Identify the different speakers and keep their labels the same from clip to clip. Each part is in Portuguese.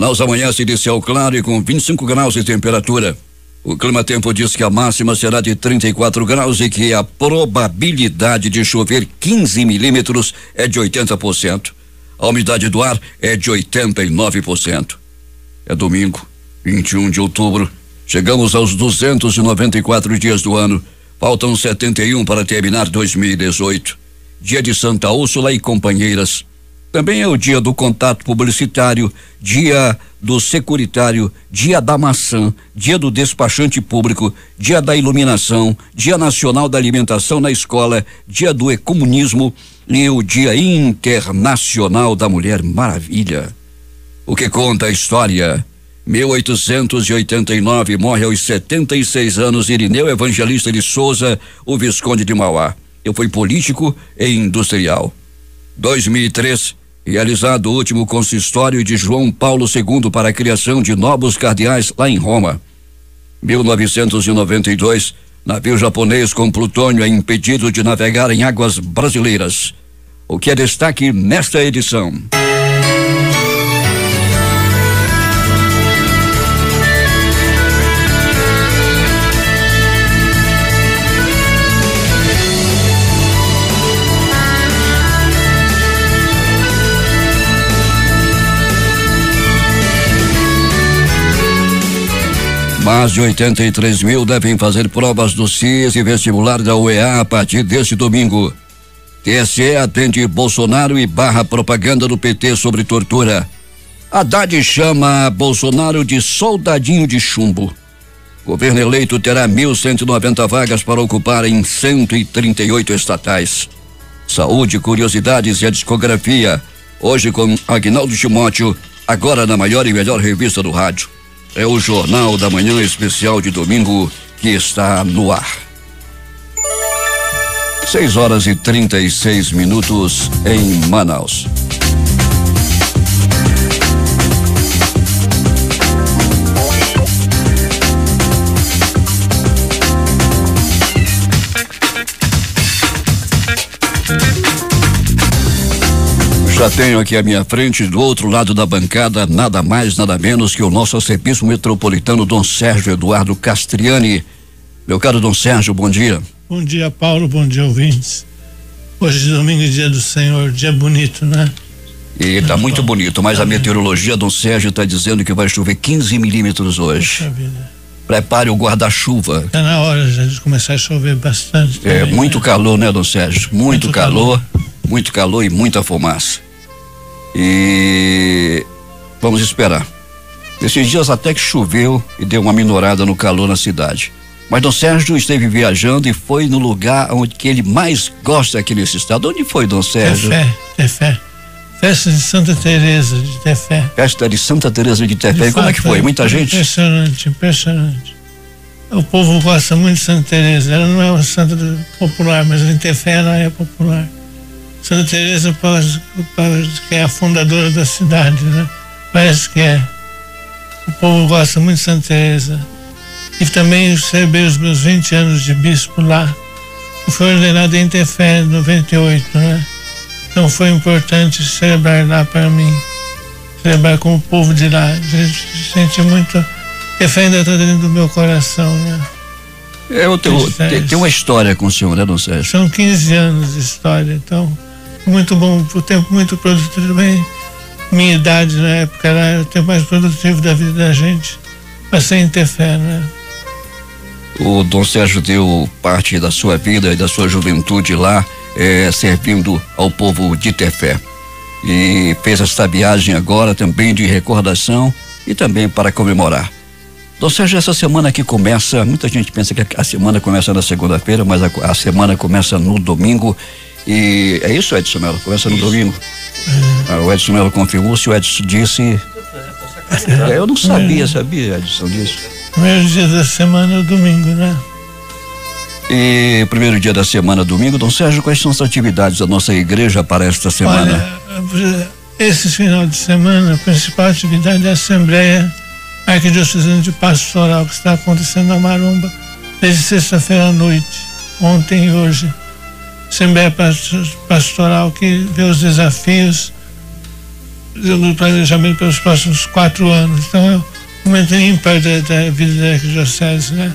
Speaker 1: Manaus amanhece de céu claro e com 25 graus de temperatura. O clima tempo diz que a máxima será de 34 graus e que a probabilidade de chover 15 milímetros é de 80%. A umidade do ar é de 89%. É domingo, 21 de outubro. Chegamos aos 294 dias do ano. Faltam 71 para terminar 2018. Dia de Santa Úrsula e companheiras. Também é o dia do contato publicitário, dia do securitário, dia da maçã, dia do despachante público, dia da iluminação, dia nacional da alimentação na escola, dia do ecomunismo e o dia internacional da mulher maravilha. O que conta a história? 1889 morre aos 76 anos Irineu Evangelista de Souza, o Visconde de Mauá. Eu fui político e industrial. 2003 realizado o último consistório de João Paulo II para a criação de novos cardeais lá em Roma. 1992, navio japonês com plutônio é impedido de navegar em águas brasileiras. O que é destaque nesta edição? Mais de 83 mil devem fazer provas do CIS e vestibular da UEA a partir deste domingo. TSE atende Bolsonaro e barra propaganda do PT sobre tortura. Haddad chama Bolsonaro de soldadinho de chumbo. Governo eleito terá 1.190 vagas para ocupar em 138 estatais. Saúde, curiosidades e a discografia. Hoje com Agnaldo Timóteo, agora na maior e melhor revista do rádio. É o Jornal da Manhã Especial de domingo que está no ar. 6 horas e 36 minutos em Manaus. Já tenho aqui à minha frente, do outro lado da bancada, nada mais, nada menos que o nosso arcebispo metropolitano, Dom Sérgio Eduardo Castriani. Meu caro Dom Sérgio, bom dia.
Speaker 2: Bom dia, Paulo, bom dia, ouvintes. Hoje, domingo, dia do Senhor, dia bonito, né?
Speaker 1: E tá muito bonito, mas tá a meteorologia, Dom Sérgio, está dizendo que vai chover 15 milímetros hoje. Prepare o guarda-chuva.
Speaker 2: Está na hora já de começar a chover bastante.
Speaker 1: É, também, é, muito né? calor, né, Dom Sérgio? Muito, muito calor, calor, muito calor e muita fumaça. E vamos esperar. Esses dias até que choveu e deu uma minorada no calor na cidade. Mas Dom Sérgio esteve viajando e foi no lugar onde que ele mais gosta aqui nesse estado. Onde foi, Dom Sérgio?
Speaker 2: Tefé, Tefé. Festa de Santa Teresa de Tefé.
Speaker 1: Festa de Santa Teresa de Tefé. De como é que foi? Muita gente?
Speaker 2: Impressionante, impressionante. O povo gosta muito de Santa Teresa. Ela não é uma santa popular, mas em Tefé ela é popular. Santa Teresa parece, que é a fundadora da cidade, né? Parece que é. O povo gosta muito de Santa Teresa. E também celebrei os meus 20 anos de bispo lá. Eu fui ordenado em Tefé em 98, né? Então foi importante celebrar lá para mim. Celebrar com o povo de lá. Sente muito. Tefé ainda está dentro do meu coração, né?
Speaker 1: É, eu tenho, tem, tem, uma história com o senhor, né, Dom Sérgio?
Speaker 2: São 15 anos de história, então muito bom, o tempo muito produtivo também. Minha idade na época era o tempo mais produtivo da vida da gente, mas sem ter fé, né?
Speaker 1: O Dom Sérgio deu parte da sua vida e da sua juventude lá, eh, servindo ao povo de Tefé. E fez esta viagem agora também de recordação e também para comemorar. Dom Sérgio, essa semana que começa, muita gente pensa que a semana começa na segunda-feira, mas a, a semana começa no domingo e é isso, Edson Melo? Começa no domingo. É. Ah, o Edson Melo confirmou se o Edson disse. É, eu não sabia, sabia, Edson, disso.
Speaker 2: Primeiro dia da semana é domingo, né?
Speaker 1: E primeiro dia da semana, domingo, Dom Sérgio, quais são as atividades da nossa igreja para esta semana?
Speaker 2: Olha, esse final de semana, a principal atividade é a Assembleia Arquidiocesana de Pastoral, que está acontecendo na Maromba, desde sexta-feira à noite, ontem e hoje. Assembleia Pastoral que vê os desafios no planejamento pelos próximos quatro anos. Então é um momento ímpar da, da vida da arquidiocese, né?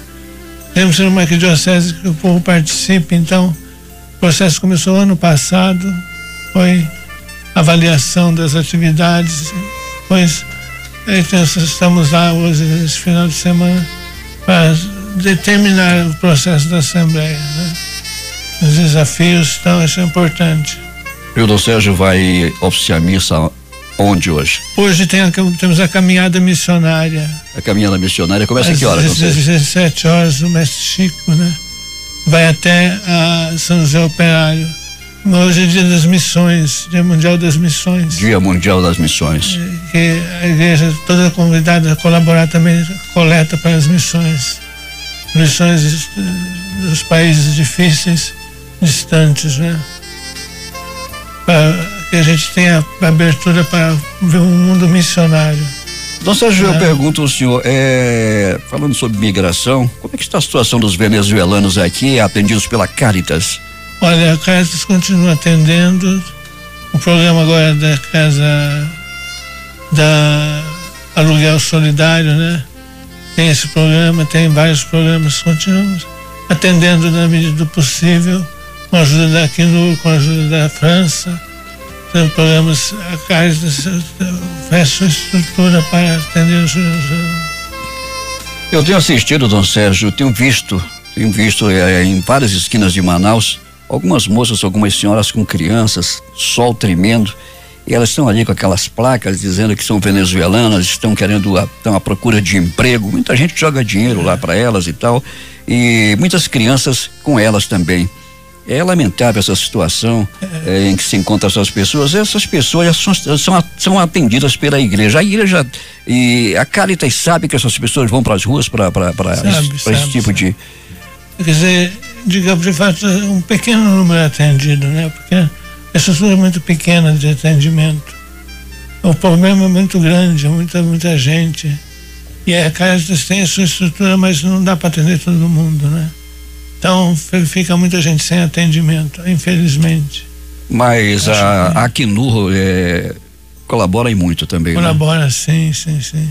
Speaker 2: Temos uma arquidiocese que o povo participe, então o processo começou ano passado, foi avaliação das atividades, pois então, estamos lá hoje, nesse final de semana, para determinar o processo da Assembleia. Né? Os desafios, então, isso é importante.
Speaker 1: E o Dom Sérgio vai oficiar missa onde hoje?
Speaker 2: Hoje tem a, temos a caminhada missionária.
Speaker 1: A caminhada missionária começa Às que hora? Às
Speaker 2: 17 horas, o mestre Chico, né? Vai até São José Operário. Hoje é dia das missões, dia mundial das missões.
Speaker 1: Dia mundial das missões.
Speaker 2: Que a igreja toda convidada a colaborar também, coleta para as missões. Missões dos países difíceis, distantes, né? Para que a gente tenha abertura para ver um mundo missionário.
Speaker 1: Dom Sérgio, é. eu pergunto ao senhor, é, falando sobre migração, como é que está a situação dos venezuelanos aqui, atendidos pela Caritas?
Speaker 2: Olha, a Caritas continua atendendo. O programa agora da casa da aluguel solidário, né? Tem esse programa, tem vários programas, continuamos atendendo na medida do possível, com a ajuda da Acnur, com a ajuda da França programas a faz sua estrutura para atender os.
Speaker 1: Eu tenho assistido, Dom Sérgio, tenho visto, tenho visto é, em várias esquinas de Manaus, algumas moças, algumas senhoras com crianças, sol tremendo, e elas estão ali com aquelas placas dizendo que são venezuelanas, estão querendo, estão à procura de emprego. Muita gente joga dinheiro lá para elas e tal, e muitas crianças com elas também. É lamentável essa situação é, em que se encontram essas pessoas. Essas pessoas são, são, são, atendidas pela igreja. A igreja e a Caritas sabe que essas pessoas vão para as ruas para esse, esse tipo sabe. de.
Speaker 2: Quer dizer, digamos de fato, um pequeno número é atendido, né? Porque a estrutura é muito pequena de atendimento. O problema é muito grande, muita, muita gente. E a Caritas tem a sua estrutura, mas não dá para atender todo mundo, né? Então fica muita gente sem atendimento, infelizmente.
Speaker 1: Mas a, a Acnur é, colabora e muito também.
Speaker 2: Né? Colabora, né? sim, sim, sim.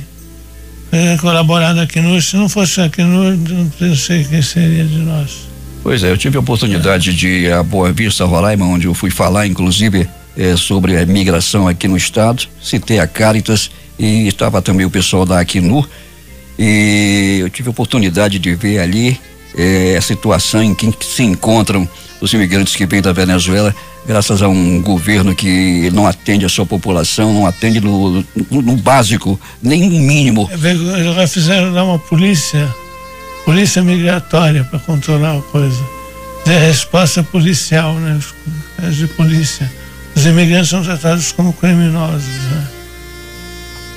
Speaker 2: É, colaborar da Acnur, se não fosse a Acnur, não sei o que seria de nós.
Speaker 1: Pois é, eu tive a oportunidade é. de ir a Boa Vista, Roraima, onde eu fui falar, inclusive, é, sobre a migração aqui no estado. Citei a Caritas e estava também o pessoal da Acnur. E eu tive a oportunidade de ver ali é, a situação em que se encontram os imigrantes que vêm da Venezuela, graças a um governo que não atende a sua população, não atende no, no, no básico, nem no mínimo.
Speaker 2: É, já fizeram lá uma polícia, polícia migratória para controlar a coisa. É resposta policial, né? De polícia. Os imigrantes são tratados como criminosos, né?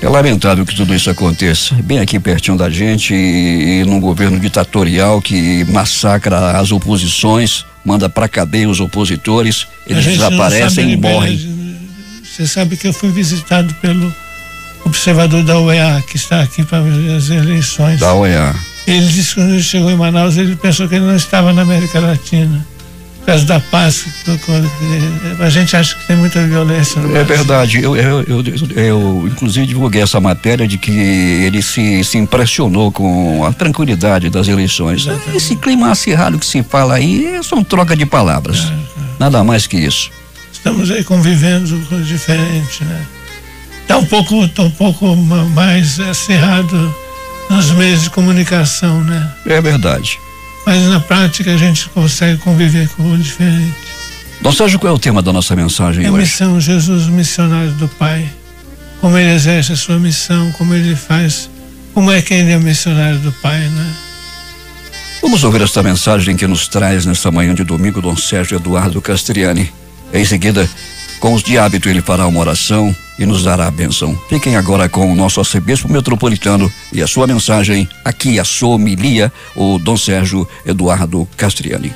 Speaker 1: É lamentável que tudo isso aconteça, bem aqui pertinho da gente e, e num governo ditatorial que massacra as oposições, manda para cadeia os opositores, eles desaparecem e morrem.
Speaker 2: Você sabe que eu fui visitado pelo observador da OEA, que está aqui para ver as eleições.
Speaker 1: Da OEA.
Speaker 2: Ele disse que quando ele chegou em Manaus, ele pensou que ele não estava na América Latina causa da paz, a gente acha que tem muita violência no
Speaker 1: É verdade, eu, eu, eu, eu, inclusive divulguei essa matéria de que ele se, se impressionou com a tranquilidade das eleições. Exatamente. Esse clima acirrado que se fala aí é só uma troca de palavras, é, é. nada mais que isso.
Speaker 2: Estamos aí convivendo com diferente, né? Está um pouco, tá um pouco mais acirrado nos meios de comunicação, né?
Speaker 1: É verdade
Speaker 2: mas na prática a gente consegue conviver com o diferente.
Speaker 1: Dom Sérgio, qual é o tema da nossa mensagem
Speaker 2: é
Speaker 1: hoje?
Speaker 2: A missão Jesus, missionário do Pai. Como ele exerce a sua missão, como ele faz, como é que ele é missionário do Pai, né?
Speaker 1: Vamos ouvir esta mensagem que nos traz nesta manhã de domingo Dom Sérgio Eduardo Castriani. Em seguida, com os de hábito, ele fará uma oração e nos dará a bênção. Fiquem agora com o nosso arcebispo metropolitano e a sua mensagem, aqui a sua homilia, o Dom Sérgio Eduardo Castriani.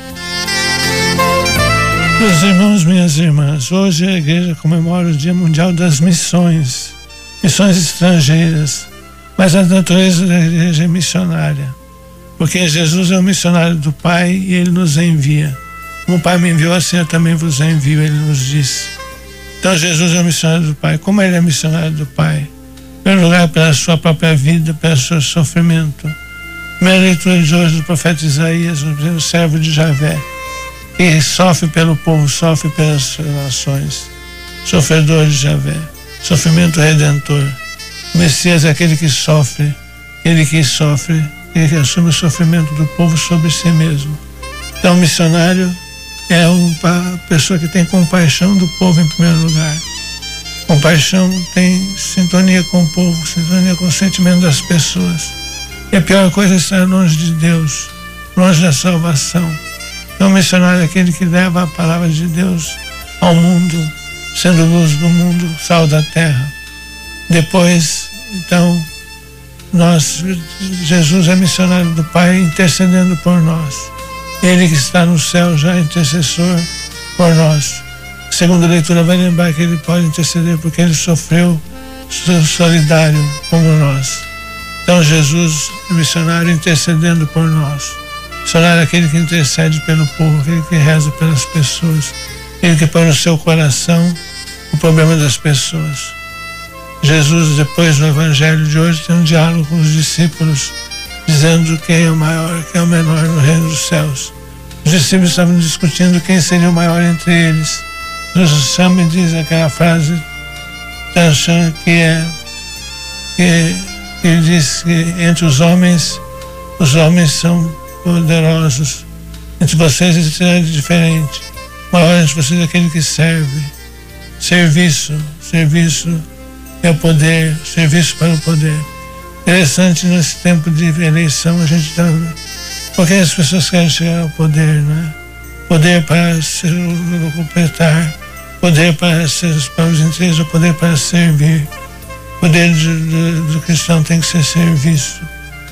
Speaker 2: Meus irmãos, minhas irmãs, hoje a igreja comemora o Dia Mundial das Missões, missões estrangeiras, mas a natureza da igreja é missionária, porque Jesus é o missionário do Pai e ele nos envia. Como o Pai me enviou, assim eu também vos envio, ele nos disse. Então Jesus é o missionário do Pai. Como ele é missionário do Pai? Em primeiro lugar, pela sua própria vida, pelo seu sofrimento. Primeira leitura de hoje do profeta Isaías, o servo de Javé, que sofre pelo povo, sofre pelas nações. Sofredor de Javé, sofrimento redentor. O Messias é aquele que sofre, ele que sofre, ele que assume o sofrimento do povo sobre si mesmo. Então, missionário é uma pessoa que tem compaixão do povo em primeiro lugar. Compaixão tem sintonia com o povo, sintonia com o sentimento das pessoas. E a pior coisa é estar longe de Deus, longe da salvação. Então, o missionário é aquele que leva a palavra de Deus ao mundo, sendo luz do mundo, sal da terra. Depois, então, nós, Jesus é missionário do Pai intercedendo por nós. Ele que está no céu já é intercessor por nós. A segunda leitura vai lembrar que ele pode interceder porque ele sofreu solidário como nós. Então Jesus é missionário intercedendo por nós. Missionário é aquele que intercede pelo povo, aquele que reza pelas pessoas, aquele que põe no seu coração o problema das pessoas. Jesus, depois no Evangelho de hoje, tem um diálogo com os discípulos, dizendo quem é o maior, quem é o menor no reino dos céus. Os discípulos estavam discutindo quem seria o maior entre eles. Jesus chama diz aquela frase que é que ele diz que entre os homens, os homens são poderosos. Entre vocês é diferente. O maior entre vocês é aquele que serve. Serviço, serviço é o poder, serviço para o poder. Interessante nesse tempo de eleição a gente está. Porque as pessoas querem chegar ao poder, né? Poder para se completar, poder para, ser, os interesses, o poder para servir poder do, do cristão tem que ser serviço.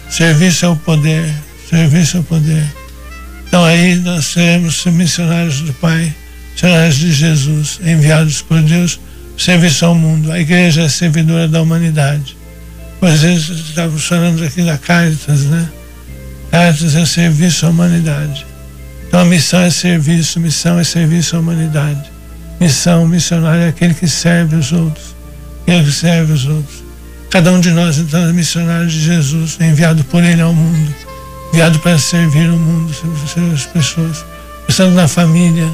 Speaker 2: Serviço é o poder. Serviço é o poder. Então aí nós seremos missionários do Pai, missionários de Jesus, enviados por Deus, serviço ao mundo. A igreja é servidora da humanidade. Às vezes estávamos falando aqui da Caritas, né? Caritas é serviço à humanidade. Então a missão é serviço, missão é serviço à humanidade. Missão, missionário é aquele que serve os outros ele serve os outros. Cada um de nós, então, é missionário de Jesus, enviado por Ele ao mundo, enviado para servir o mundo, servir as pessoas. Pensando na família,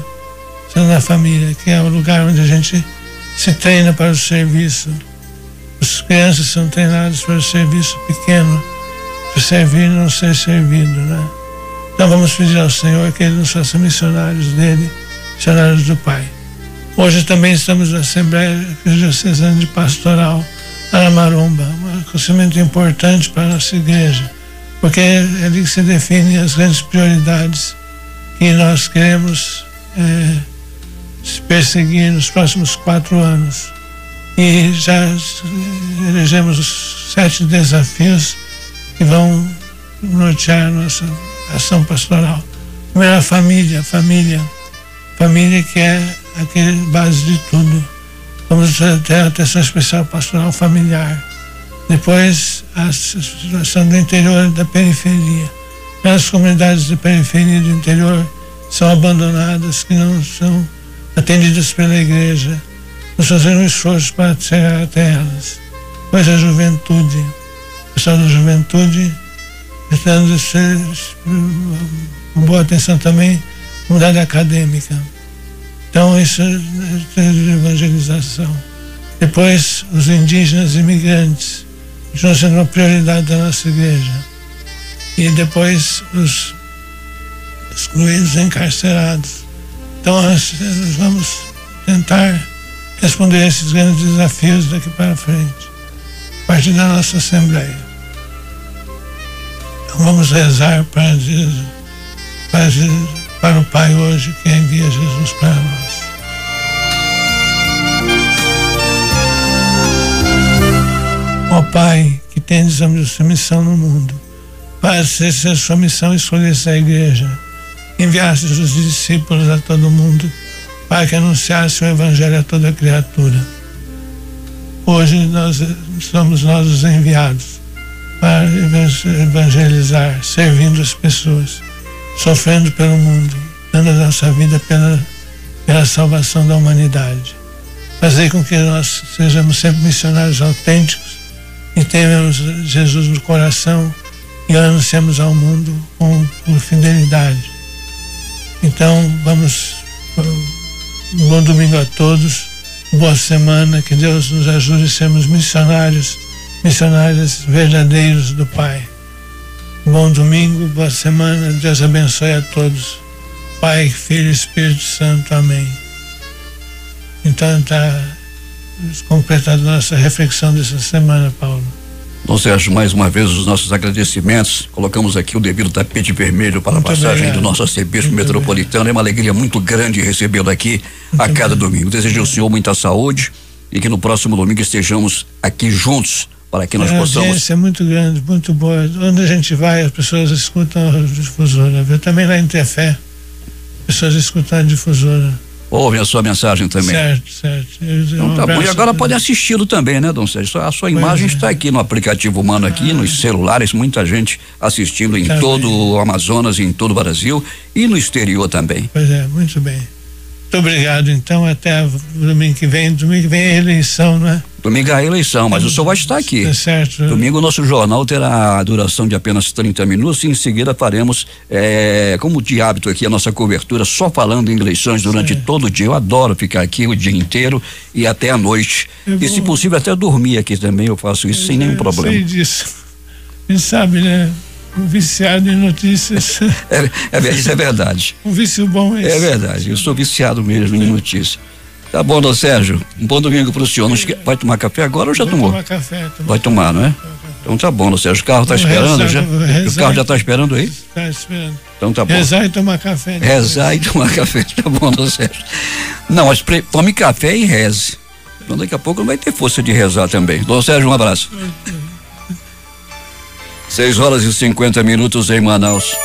Speaker 2: pensando na família, que é o lugar onde a gente se treina para o serviço. As crianças são treinadas para o serviço pequeno, para servir e não ser servido, né? Então vamos pedir ao Senhor que Ele nos faça missionários dele, missionários do Pai. Hoje também estamos na Assembleia Diocesana de Pastoral Aramarumba, um acontecimento importante para a nossa igreja, porque é ali que se definem as grandes prioridades que nós queremos é, perseguir nos próximos quatro anos. E já elegemos os sete desafios que vão nortear nossa ação pastoral. Primeiro, a família, família. Família que é aqui base de tudo. Vamos ter atenção especial pastoral familiar. Depois, a situação do interior da periferia. As comunidades de periferia do interior são abandonadas, que não são atendidas pela igreja. Fazer um esforço para chegar até elas. Depois a juventude. O pessoal da juventude tentando ser boa atenção também, comunidade acadêmica. Então, isso é evangelização. Depois, os indígenas imigrantes, estão sendo uma prioridade da nossa igreja. E depois, os excluídos encarcerados. Então, nós vamos tentar responder esses grandes desafios daqui para frente, a partir da nossa Assembleia. Então, vamos rezar para, para para o Pai hoje que envia Jesus para nós. Ó Pai, que tendes a sua missão no mundo, para ser a sua missão escolhesse a igreja, enviaste os discípulos a todo mundo, para que anunciasse o Evangelho a toda criatura. Hoje nós somos nós os enviados para evangelizar, servindo as pessoas sofrendo pelo mundo, dando a nossa vida pela, pela salvação da humanidade. fazer com que nós sejamos sempre missionários autênticos e tenhamos Jesus no coração e anunciamos ao mundo com, com fidelidade. Então, vamos. Um bom domingo a todos, boa semana, que Deus nos ajude a sermos missionários, missionários verdadeiros do Pai. Bom domingo, boa semana, Deus abençoe a todos. Pai, Filho e Espírito Santo. Amém. Então está completada a nossa reflexão dessa semana, Paulo.
Speaker 1: Dom Sérgio, mais uma vez os nossos agradecimentos. Colocamos aqui o devido tapete vermelho para muito a passagem obrigado. do nosso arcebispo metropolitano. Obrigado. É uma alegria muito grande recebê-lo aqui muito a cada obrigado. domingo. Desejo ao senhor muita saúde e que no próximo domingo estejamos aqui juntos para que nós é, possamos. A
Speaker 2: é muito grande, muito boa. Onde a gente vai, as pessoas escutam a difusora. Eu também lá em Tefé, pessoas escutam a difusora
Speaker 1: ouvem a sua mensagem também.
Speaker 2: Certo, certo.
Speaker 1: Então, tá bom. E agora pode assistir também, né, Dom Sérgio? A sua imagem é. está aqui no aplicativo humano aqui, ah. nos celulares, muita gente assistindo em tá todo o Amazonas, em todo o Brasil e no exterior também.
Speaker 2: Pois é, muito bem. Muito obrigado, então, até domingo que vem. Domingo que vem é eleição, não é?
Speaker 1: Domingo é a eleição, mas o senhor vai estar aqui.
Speaker 2: Tá certo.
Speaker 1: Domingo o nosso jornal terá a duração de apenas 30 minutos e em seguida faremos, é, como de hábito aqui, a nossa cobertura só falando em eleições durante certo. todo o dia. Eu adoro ficar aqui o dia inteiro e até a noite. É e se possível até dormir aqui também, eu faço isso é, sem nenhum problema.
Speaker 2: Sei disso. Quem sabe, né? Um viciado em notícias.
Speaker 1: é, é, isso é verdade.
Speaker 2: Um vício bom é
Speaker 1: É verdade, eu sou viciado mesmo em notícias. Tá bom, Dom Sérgio. Um bom domingo para o senhor. Vai tomar café agora ou já
Speaker 2: Vou
Speaker 1: tomou?
Speaker 2: Tomar café. Tomar
Speaker 1: Vai tomar, não é? Então tá bom, Dom Sérgio. O carro está esperando rezar, já? Rezar, o carro já está esperando aí?
Speaker 2: Está esperando.
Speaker 1: Então tá bom.
Speaker 2: Rezar e tomar café.
Speaker 1: Né? Rezar e tomar café. Tá bom, Dom Sérgio. Não, mas pre... tome café e reze. Então daqui a pouco não vai ter força de rezar também. Dom Sérgio, um abraço. Seis horas e 50 minutos em Manaus.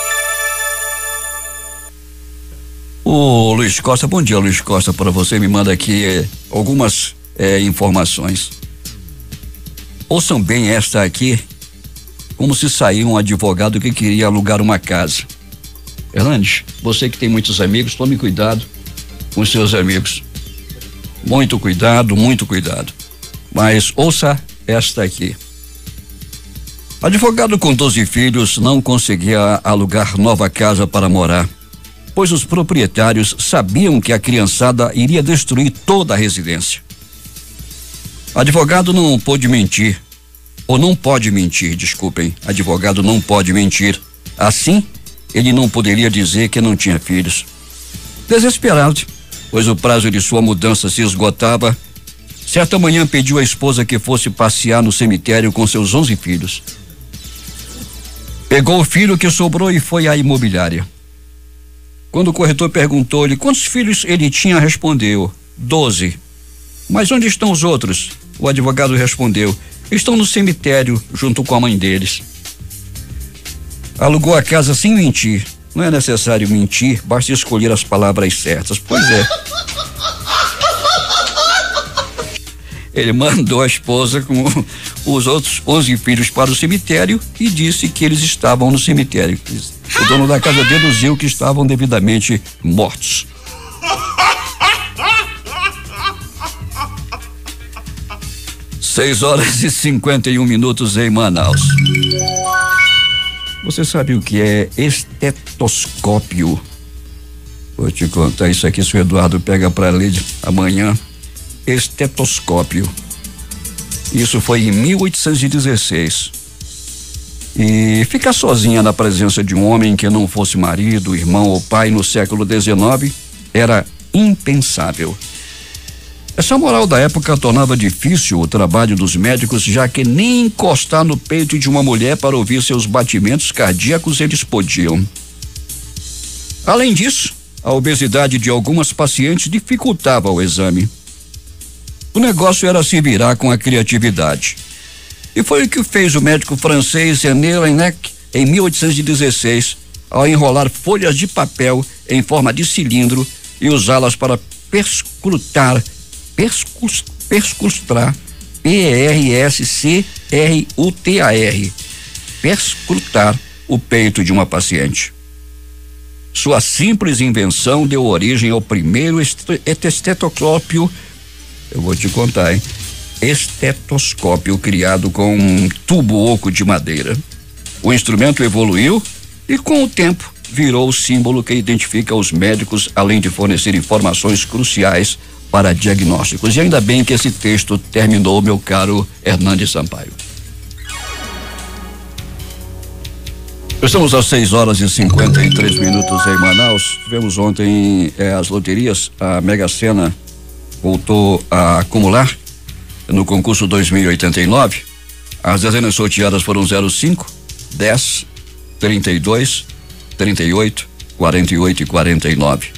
Speaker 1: O Luiz Costa, bom dia, Luiz Costa, para você me manda aqui eh, algumas eh, informações. Ouçam bem esta aqui, como se saiu um advogado que queria alugar uma casa. Hernandes, você que tem muitos amigos, tome cuidado com seus amigos. Muito cuidado, muito cuidado. Mas ouça esta aqui. Advogado com 12 filhos não conseguia alugar nova casa para morar pois os proprietários sabiam que a criançada iria destruir toda a residência. Advogado não pôde mentir, ou não pode mentir, desculpem, advogado não pode mentir. Assim, ele não poderia dizer que não tinha filhos. Desesperado, pois o prazo de sua mudança se esgotava, certa manhã pediu à esposa que fosse passear no cemitério com seus onze filhos. Pegou o filho que sobrou e foi à imobiliária. Quando o corretor perguntou-lhe quantos filhos ele tinha, respondeu: doze. Mas onde estão os outros? O advogado respondeu: estão no cemitério, junto com a mãe deles. Alugou a casa sem mentir. Não é necessário mentir, basta escolher as palavras certas. Pois é. Ele mandou a esposa com os outros 11 filhos para o cemitério e disse que eles estavam no cemitério. O dono da casa deduziu que estavam devidamente mortos. Seis horas e 51 minutos em Manaus. Você sabe o que é estetoscópio? Vou te contar isso aqui, se o Eduardo pega para ler amanhã. Estetoscópio. Isso foi em 1816. E ficar sozinha na presença de um homem que não fosse marido, irmão ou pai no século XIX era impensável. Essa moral da época tornava difícil o trabalho dos médicos, já que nem encostar no peito de uma mulher para ouvir seus batimentos cardíacos eles podiam. Além disso, a obesidade de algumas pacientes dificultava o exame. O negócio era se virar com a criatividade. E foi o que fez o médico francês René Laennec em 1816, ao enrolar folhas de papel em forma de cilindro e usá-las para perscrutar, perscus, perscrutrar, P-R-S-C-R-U-T-A-R, perscrutar o peito de uma paciente. Sua simples invenção deu origem ao primeiro estetoscópio Eu vou te contar, hein? Estetoscópio criado com um tubo oco de madeira. O instrumento evoluiu e, com o tempo, virou o símbolo que identifica os médicos, além de fornecer informações cruciais para diagnósticos. E ainda bem que esse texto terminou, meu caro Hernandes Sampaio. Estamos às 6 horas e 53 minutos em Manaus. Tivemos ontem eh, as loterias, a Mega Sena voltou a acumular no concurso 2089. As dezenas sorteadas foram 05, 10, 32, 38, 48 e 49.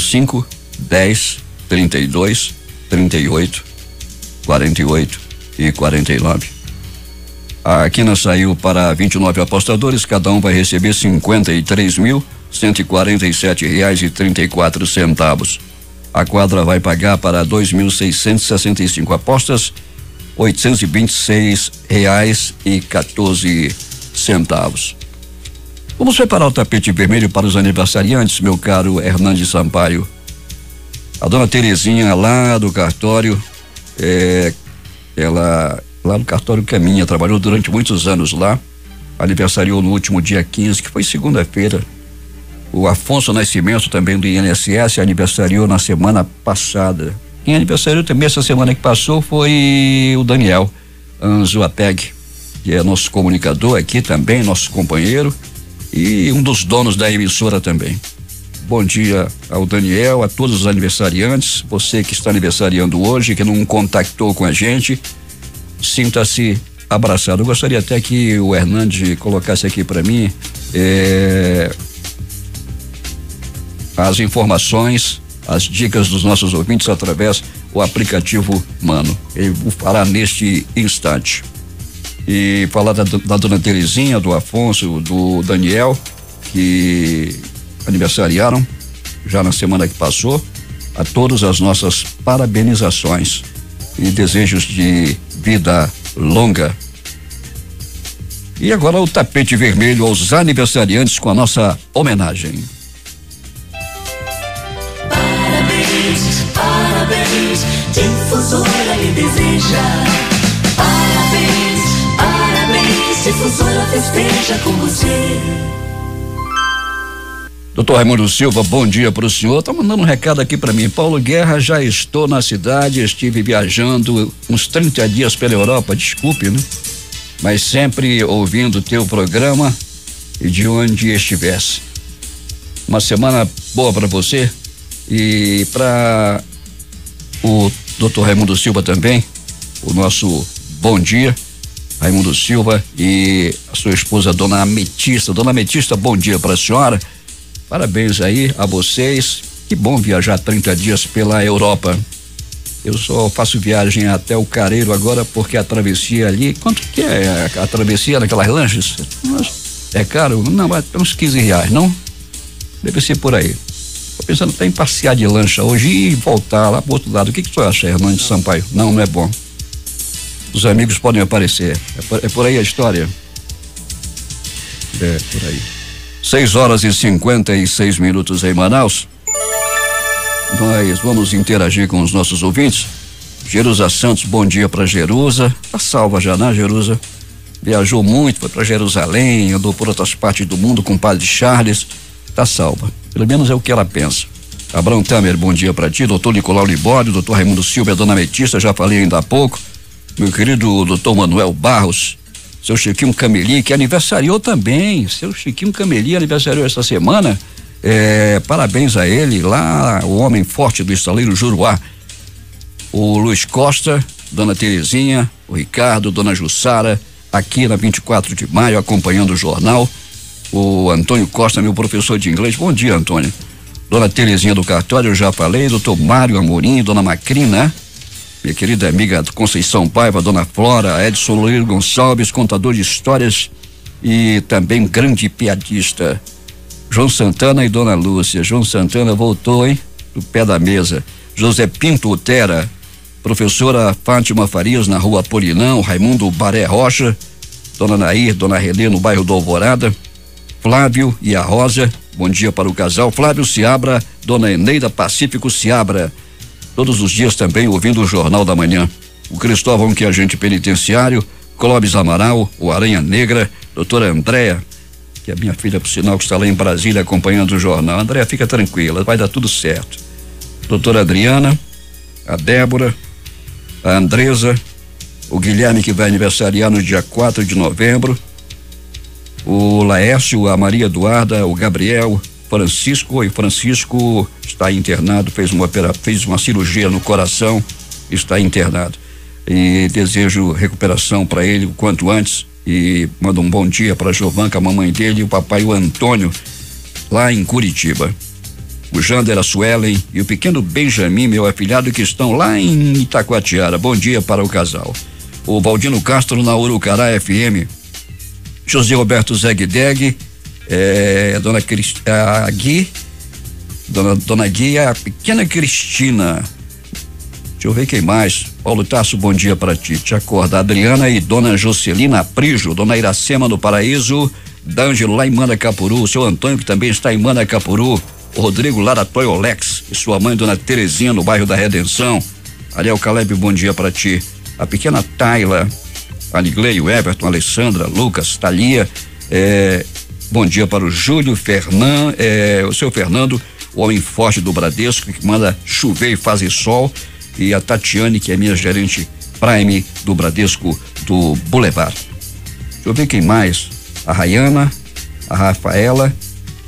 Speaker 1: 05, 10, 32, 38, 48 e 49. A quina saiu para 29 apostadores, cada um vai receber 53 mil cento e quarenta e sete reais e trinta e quatro centavos. A quadra vai pagar para dois mil seiscentos sessenta e cinco apostas, quatorze centavos. Vamos preparar o tapete vermelho para os aniversariantes, meu caro Hernandes Sampaio. A dona Terezinha lá do cartório, é, ela lá no cartório Caminha, trabalhou durante muitos anos lá, aniversariou no último dia 15, que foi segunda-feira. O Afonso Nascimento, também do INSS, aniversariou na semana passada. Quem aniversariou também essa semana que passou foi o Daniel Anzo Apeg, que é nosso comunicador aqui também, nosso companheiro e um dos donos da emissora também. Bom dia ao Daniel, a todos os aniversariantes, você que está aniversariando hoje, que não contactou com a gente, sinta-se abraçado. Eu gostaria até que o Hernandes colocasse aqui para mim eh, as informações, as dicas dos nossos ouvintes através do aplicativo Mano. Ele o fará neste instante e falar da, da dona Terezinha, do Afonso, do Daniel, que aniversariaram já na semana que passou. A todos as nossas parabenizações e desejos de vida longa. E agora o tapete vermelho aos aniversariantes com a nossa homenagem.
Speaker 3: Parabéns, parabéns, difusora lhe deseja Difusora festeja com você.
Speaker 1: Doutor Raimundo Silva, bom dia para o senhor. Tá mandando um recado aqui para mim. Paulo Guerra, já estou na cidade, estive viajando uns 30 dias pela Europa, desculpe, né? Mas sempre ouvindo teu programa e de onde estivesse. Uma semana boa para você e para o doutor Raimundo Silva também, o nosso bom dia Raimundo Silva e a sua esposa, Dona Ametista. Dona Ametista, bom dia para a senhora. Parabéns aí a vocês. Que bom viajar 30 dias pela Europa. Eu só faço viagem até o Careiro agora porque a travessia ali, quanto que é a, a travessia naquelas lanches? É caro? Não, é uns 15 reais, não? Deve ser por aí. Pensando até em passear de lancha hoje e voltar lá pro outro lado. O que que tu acha, Hernandes Sampaio? Não, não é bom os amigos podem aparecer. É por, é por aí a história? É, por aí. 6 horas e 56 minutos em Manaus. Nós vamos interagir com os nossos ouvintes. Jerusa Santos, bom dia para Jerusa. Tá salva já, né, Jerusa? Viajou muito, foi para Jerusalém, andou por outras partes do mundo com o padre Charles. Tá salva. Pelo menos é o que ela pensa. Abraão Tamer, bom dia para ti. Doutor Nicolau Libório, doutor Raimundo Silva, dona Metista, já falei ainda há pouco meu querido doutor Manuel Barros, seu Chiquinho Cameli, que aniversariou também, seu Chiquinho Cameli aniversariou essa semana, é, parabéns a ele, lá, o homem forte do estaleiro Juruá, o Luiz Costa, dona Terezinha, o Ricardo, dona Jussara, aqui na 24 de maio, acompanhando o jornal, o Antônio Costa, meu professor de inglês, bom dia Antônio, dona Terezinha do cartório, eu já falei, doutor Mário Amorim, dona Macrina, minha querida amiga Conceição Paiva, Dona Flora, Edson Loureiro Gonçalves, contador de histórias e também grande piadista. João Santana e Dona Lúcia. João Santana voltou, hein? Do pé da mesa. José Pinto Utera, professora Fátima Farias na rua Polinão, Raimundo Baré Rocha, Dona Nair, Dona Relê no bairro do Alvorada, Flávio e a Rosa, bom dia para o casal, Flávio Seabra, Dona Eneida Pacífico Seabra, todos os dias também ouvindo o Jornal da Manhã. O Cristóvão, que é agente penitenciário, Clóvis Amaral, o Aranha Negra, doutora Andréa, que é minha filha, por sinal, que está lá em Brasília acompanhando o jornal. Andréa, fica tranquila, vai dar tudo certo. Doutora Adriana, a Débora, a Andresa, o Guilherme, que vai aniversariar no dia 4 de novembro, o Laércio, a Maria Eduarda, o Gabriel, Francisco e Francisco está internado, fez uma fez uma cirurgia no coração, está internado. E desejo recuperação para ele o quanto antes e mando um bom dia para Jovanca, a mamãe dele e o papai o Antônio lá em Curitiba. O Jander, a Suelen e o pequeno Benjamin, meu afilhado, que estão lá em Itacoatiara. Bom dia para o casal. O Baldino Castro na Urucará FM José Roberto Zegdeg, é, dona Crist, a Gui, dona, dona Gui, a pequena Cristina. Deixa eu ver quem mais. Paulo Tasso, bom dia para ti. Te acorda. Adriana e dona Jocelina Prijo, dona Iracema no Paraíso, D'Angelo lá em Manacapuru, o seu Antônio que também está em Manacapuru, o Rodrigo lá da Toyolex e sua mãe, dona Terezinha, no bairro da Redenção. Ariel Caleb, bom dia para ti. A pequena Tayla, Anigleio, Everton, Alessandra, Lucas, Thalia. É, bom dia para o Júlio Fernando, é, o seu Fernando, o homem forte do Bradesco, que manda chover e fazer sol. E a Tatiane, que é minha gerente Prime do Bradesco do Boulevard. Deixa eu ver quem mais. A Rayana, a Rafaela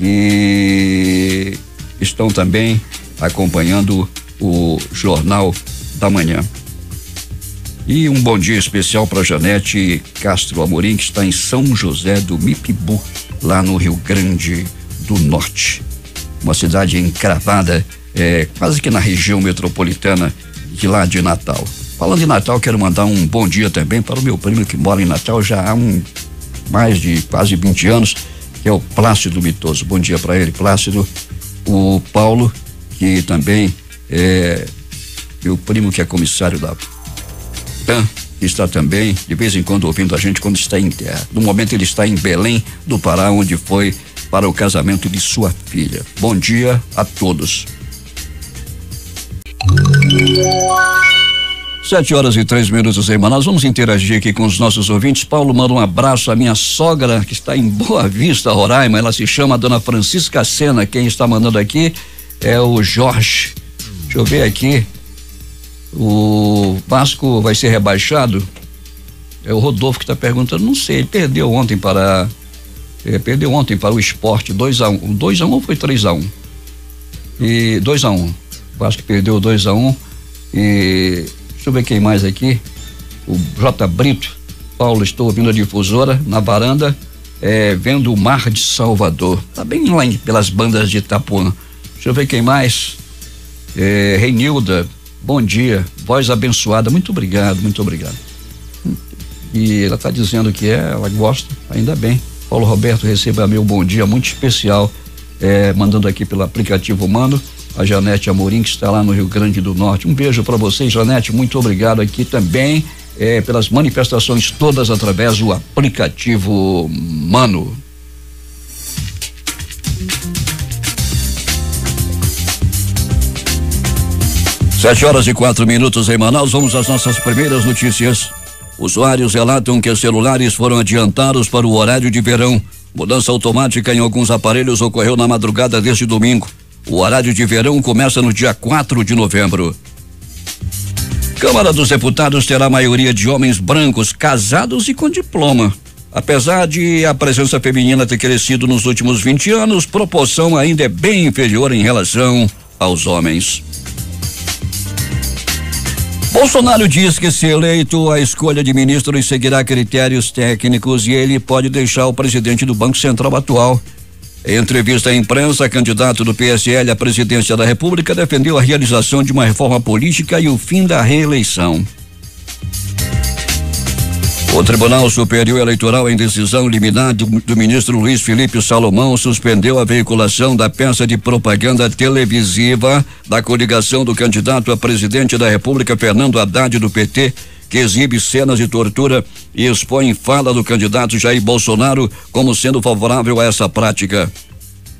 Speaker 1: e estão também acompanhando o Jornal da Manhã. E um bom dia especial para Janete Castro Amorim, que está em São José do Mipibu, lá no Rio Grande do Norte. Uma cidade encravada, é, quase que na região metropolitana de lá de Natal. Falando em Natal, quero mandar um bom dia também para o meu primo que mora em Natal já há um mais de quase 20 anos, que é o Plácido Mitoso. Bom dia para ele, Plácido. O Paulo, que também é meu primo que é comissário da Natan está também, de vez em quando, ouvindo a gente quando está em terra. No momento, ele está em Belém do Pará, onde foi para o casamento de sua filha. Bom dia a todos. Sete horas e três minutos em Manaus. Vamos interagir aqui com os nossos ouvintes. Paulo manda um abraço à minha sogra, que está em Boa Vista, Roraima. Ela se chama Dona Francisca Sena. Quem está mandando aqui é o Jorge. Deixa eu ver aqui. O Vasco vai ser rebaixado? É o Rodolfo que está perguntando. Não sei, ele perdeu ontem para. É, perdeu ontem para o esporte 2 a 1 um. 2 a 1 um ou foi 3 a 1 um? E 2 a 1 um. O Vasco perdeu 2 a 1 um, E deixa eu ver quem mais aqui. O J. Brito. Paulo, estou ouvindo a difusora na varanda, é, vendo o mar de Salvador. Tá bem lá em, pelas bandas de Itapuã. Deixa eu ver quem mais. É, Reinilda, Bom dia, voz abençoada, muito obrigado, muito obrigado. E ela está dizendo que é, ela gosta, ainda bem. Paulo Roberto receba meu bom dia muito especial, é, mandando aqui pelo aplicativo humano. A Janete Amorim, que está lá no Rio Grande do Norte. Um beijo para vocês, Janete. Muito obrigado aqui também é, pelas manifestações todas através do aplicativo Mano. Sete horas e quatro minutos em Manaus. Vamos às nossas primeiras notícias. Usuários relatam que celulares foram adiantados para o horário de verão. Mudança automática em alguns aparelhos ocorreu na madrugada deste domingo. O horário de verão começa no dia 4 de novembro. Câmara dos Deputados terá maioria de homens brancos, casados e com diploma. Apesar de a presença feminina ter crescido nos últimos 20 anos, proporção ainda é bem inferior em relação aos homens. Bolsonaro diz que, se eleito, a escolha de ministros seguirá critérios técnicos e ele pode deixar o presidente do Banco Central atual. Em entrevista à imprensa, candidato do PSL à presidência da República defendeu a realização de uma reforma política e o fim da reeleição. O Tribunal Superior Eleitoral, em decisão liminar do, ministro Luiz Felipe Salomão, suspendeu a veiculação da peça de propaganda televisiva da coligação do candidato a presidente da República, Fernando Haddad, do PT, que exibe cenas de tortura e expõe fala do candidato Jair Bolsonaro como sendo favorável a essa prática.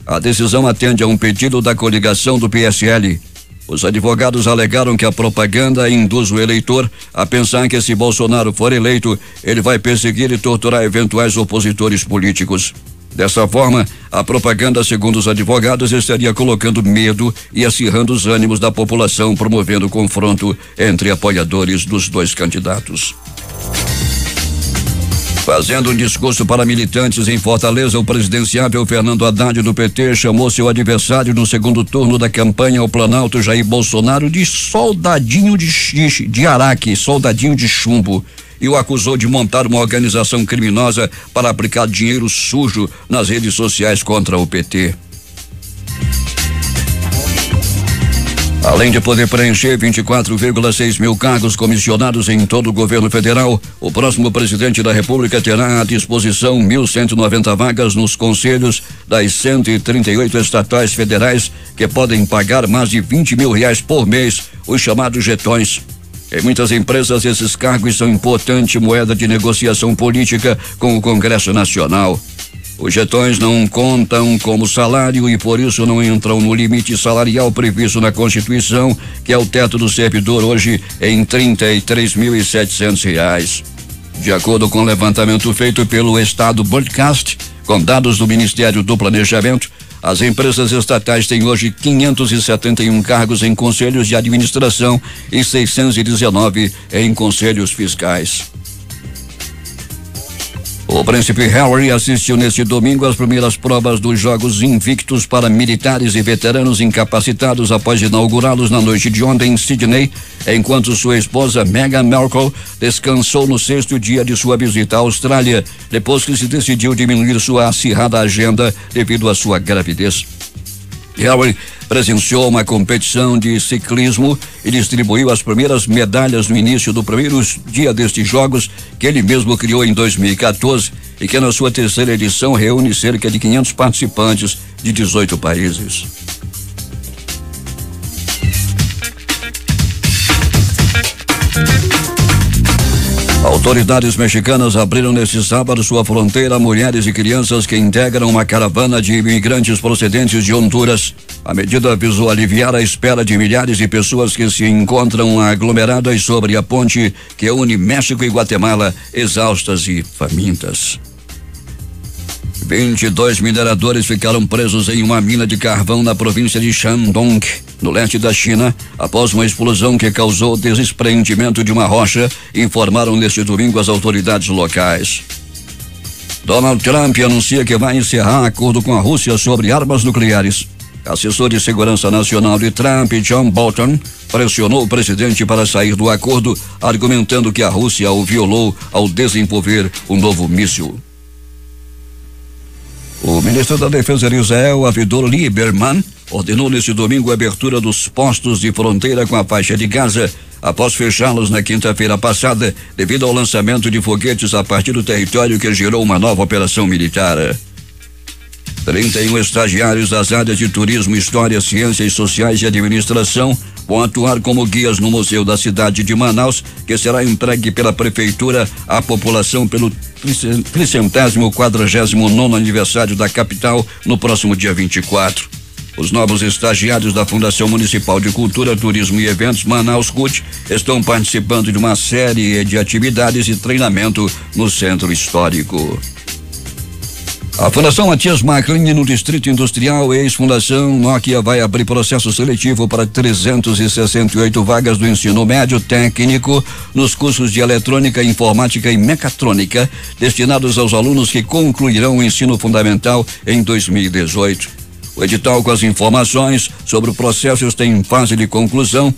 Speaker 1: A decisão atende a um pedido da coligação do PSL. Os advogados alegaram que a propaganda induz o eleitor a pensar que se Bolsonaro for eleito, ele vai perseguir e torturar eventuais opositores políticos. Dessa forma, a propaganda, segundo os advogados, estaria colocando medo e acirrando os ânimos da população, promovendo confronto entre apoiadores dos dois candidatos. Fazendo um discurso para militantes em Fortaleza, o presidenciável Fernando Haddad do PT chamou seu adversário no segundo turno da campanha ao Planalto, Jair Bolsonaro, de soldadinho de, de, de araque, soldadinho de chumbo e o acusou de montar uma organização criminosa para aplicar dinheiro sujo nas redes sociais contra o PT. Além de poder preencher 24,6 mil cargos comissionados em todo o governo federal, o próximo presidente da República terá à disposição 1.190 vagas nos conselhos das 138 estatais federais que podem pagar mais de 20 mil reais por mês, os chamados jetões. Em muitas empresas, esses cargos são importante moeda de negociação política com o Congresso Nacional. Os jetões não contam como salário e por isso não entram no limite salarial previsto na Constituição, que é o teto do servidor hoje em R$ reais. De acordo com o levantamento feito pelo Estado Broadcast, com dados do Ministério do Planejamento, as empresas estatais têm hoje 571 cargos em conselhos de administração e 619 em conselhos fiscais. O príncipe Harry assistiu neste domingo às primeiras provas dos Jogos Invictos para militares e veteranos incapacitados após inaugurá-los na noite de ontem em Sydney, enquanto sua esposa Meghan Markle descansou no sexto dia de sua visita à Austrália, depois que se decidiu diminuir sua acirrada agenda devido à sua gravidez. Harry presenciou uma competição de ciclismo e distribuiu as primeiras medalhas no início do primeiro dia destes Jogos, que ele mesmo criou em 2014 e que na sua terceira edição reúne cerca de 500 participantes de 18 países. Autoridades mexicanas abriram neste sábado sua fronteira a mulheres e crianças que integram uma caravana de imigrantes procedentes de Honduras. A medida visou aliviar a espera de milhares de pessoas que se encontram aglomeradas sobre a ponte que une México e Guatemala, exaustas e famintas. 22 mineradores ficaram presos em uma mina de carvão na província de Shandong, no leste da China, após uma explosão que causou desprendimento de uma rocha, informaram neste domingo as autoridades locais. Donald Trump anuncia que vai encerrar acordo com a Rússia sobre armas nucleares. Assessor de Segurança Nacional de Trump, John Bolton, pressionou o presidente para sair do acordo, argumentando que a Rússia o violou ao desenvolver um novo míssil. O ministro da Defesa de Israel, Avigdor Lieberman, ordenou neste domingo a abertura dos postos de fronteira com a faixa de Gaza, após fechá-los na quinta-feira passada, devido ao lançamento de foguetes a partir do território que gerou uma nova operação militar. 31 estagiários das áreas de turismo, história, ciências sociais e administração vão atuar como guias no Museu da Cidade de Manaus, que será entregue pela Prefeitura à população pelo tricentésimo quadragésimo nono aniversário da capital no próximo dia 24. Os novos estagiários da Fundação Municipal de Cultura, Turismo e Eventos Manaus CUT estão participando de uma série de atividades e treinamento no centro histórico. A Fundação Matias Maclin no Distrito Industrial, ex-Fundação Nokia, vai abrir processo seletivo para 368 vagas do ensino médio técnico nos cursos de eletrônica, informática e mecatrônica, destinados aos alunos que concluirão o ensino fundamental em 2018. O edital com as informações sobre o processo está em fase de conclusão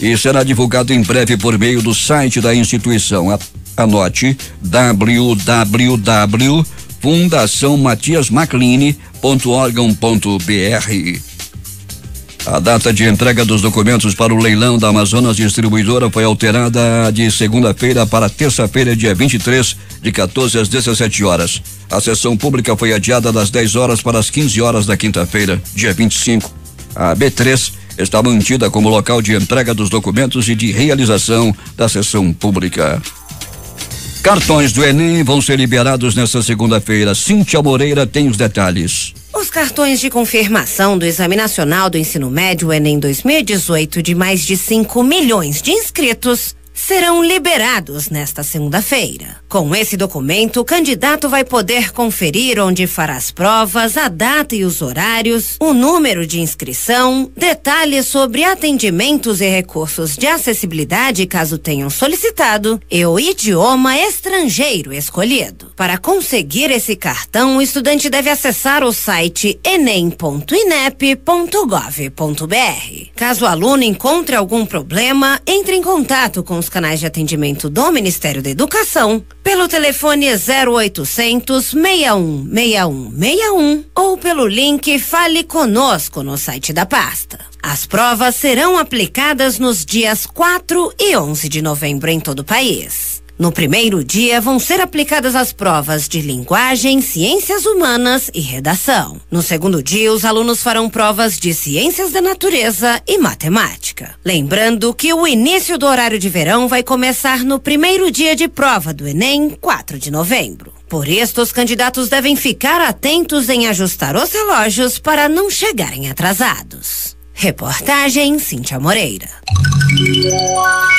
Speaker 1: e será divulgado em breve por meio do site da instituição. Anote www Fundação Matias Macline.org.br. A data de entrega dos documentos para o leilão da Amazonas Distribuidora foi alterada de segunda-feira para terça-feira, dia 23, de 14 às 17 horas. A sessão pública foi adiada das 10 horas para as 15 horas da quinta-feira, dia 25. A B3 está mantida como local de entrega dos documentos e de realização da sessão pública. Cartões do Enem vão ser liberados nesta segunda-feira. Cíntia Moreira tem os detalhes.
Speaker 4: Os cartões de confirmação do Exame Nacional do Ensino Médio Enem 2018 de mais de 5 milhões de inscritos serão liberados nesta segunda-feira. Com esse documento, o candidato vai poder conferir onde fará as provas, a data e os horários, o número de inscrição, detalhes sobre atendimentos e recursos de acessibilidade caso tenham solicitado e o idioma estrangeiro escolhido. Para conseguir esse cartão, o estudante deve acessar o site enem.inep.gov.br. Caso o aluno encontre algum problema, entre em contato com os canais de atendimento do Ministério da Educação pelo telefone 0800 61 61 61 ou pelo link Fale Conosco no site da pasta. As provas serão aplicadas nos dias 4 e 11 de novembro em todo o país. No primeiro dia vão ser aplicadas as provas de linguagem, ciências humanas e redação. No segundo dia, os alunos farão provas de ciências da natureza e matemática. Lembrando que o início do horário de verão vai começar no primeiro dia de prova do Enem, 4 de novembro. Por isso, os candidatos devem ficar atentos em ajustar os relógios para não chegarem atrasados. Reportagem Cíntia Moreira.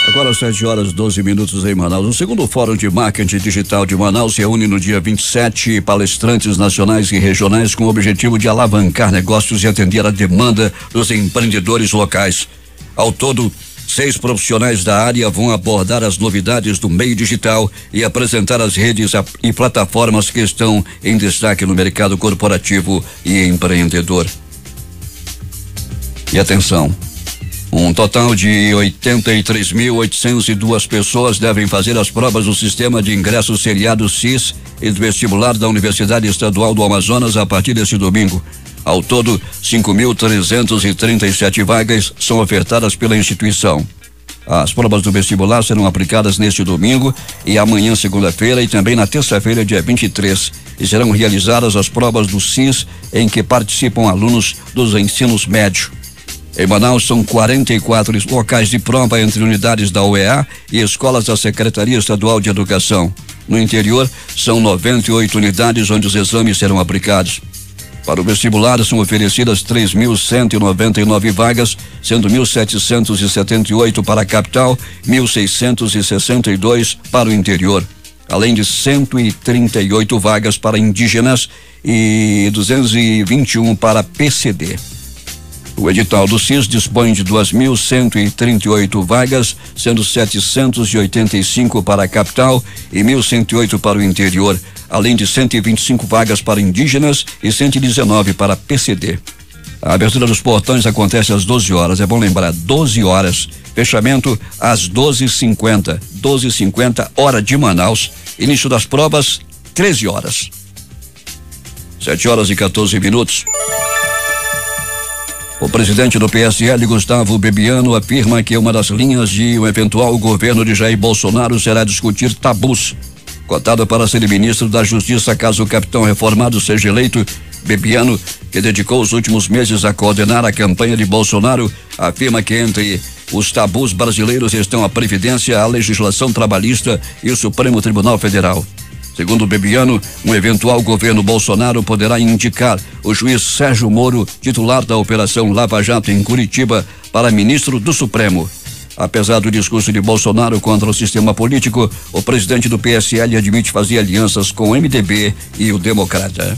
Speaker 1: Agora às 7 horas 12 minutos em Manaus. O segundo Fórum de Marketing Digital de Manaus reúne no dia 27 palestrantes nacionais e regionais com o objetivo de alavancar negócios e atender a demanda dos empreendedores locais. Ao todo, Seis profissionais da área vão abordar as novidades do meio digital e apresentar as redes e plataformas que estão em destaque no mercado corporativo e empreendedor. E atenção, um total de 83.802 pessoas devem fazer as provas do sistema de ingresso seriado CIS e do vestibular da Universidade Estadual do Amazonas a partir deste domingo. Ao todo, 5.337 vagas são ofertadas pela instituição. As provas do vestibular serão aplicadas neste domingo e amanhã, segunda-feira, e também na terça-feira, dia 23. E serão realizadas as provas do CIS, em que participam alunos dos ensinos médio. Em Manaus, são 44 locais de prova entre unidades da UEA e escolas da Secretaria Estadual de Educação. No interior, são 98 unidades onde os exames serão aplicados. Para o vestibular, são oferecidas 3.199 vagas, sendo 1.778 para a capital, 1.662 para o interior, além de 138 vagas para indígenas e 221 para PCD. O edital do CIS dispõe de 2.138 vagas, sendo 785 para a capital e 1.108 para o interior, além de 125 vagas para indígenas e 119 para PCD. A abertura dos portões acontece às 12 horas. É bom lembrar, 12 horas. Fechamento às 12h50. 12h50, hora de Manaus. Início das provas, 13 horas. 7 horas e 14 minutos. O presidente do PSL, Gustavo Bebiano, afirma que uma das linhas de um eventual governo de Jair Bolsonaro será discutir tabus. Cotado para ser ministro da Justiça caso o capitão reformado seja eleito, Bebiano, que dedicou os últimos meses a coordenar a campanha de Bolsonaro, afirma que entre os tabus brasileiros estão a Previdência, a legislação trabalhista e o Supremo Tribunal Federal. Segundo Bebiano, um eventual governo Bolsonaro poderá indicar o juiz Sérgio Moro, titular da Operação Lava Jato em Curitiba, para ministro do Supremo. Apesar do discurso de Bolsonaro contra o sistema político, o presidente do PSL admite fazer alianças com o MDB e o Democrata.